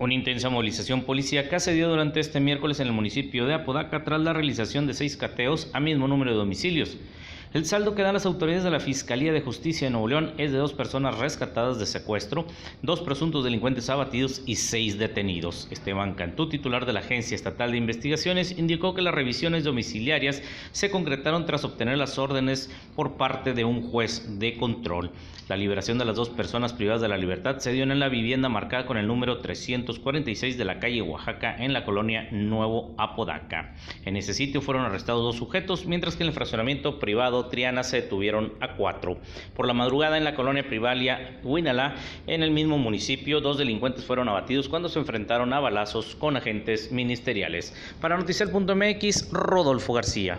Una intensa movilización policíaca se dio durante este miércoles en el municipio de Apodaca tras la realización de seis cateos a mismo número de domicilios. El saldo que dan las autoridades de la Fiscalía de Justicia de Nuevo León es de dos personas rescatadas de secuestro, dos presuntos delincuentes abatidos y seis detenidos. Esteban Cantú, titular de la Agencia Estatal de Investigaciones, indicó que las revisiones domiciliarias se concretaron tras obtener las órdenes por parte de un juez de control. La liberación de las dos personas privadas de la libertad se dio en la vivienda marcada con el número 346 de la calle Oaxaca en la colonia Nuevo Apodaca. En ese sitio fueron arrestados dos sujetos, mientras que en el fraccionamiento privado Triana se detuvieron a cuatro. Por la madrugada en la colonia Privalia Huinala, en el mismo municipio, dos delincuentes fueron abatidos cuando se enfrentaron a balazos con agentes ministeriales. Para Noticiel.mx, Rodolfo García.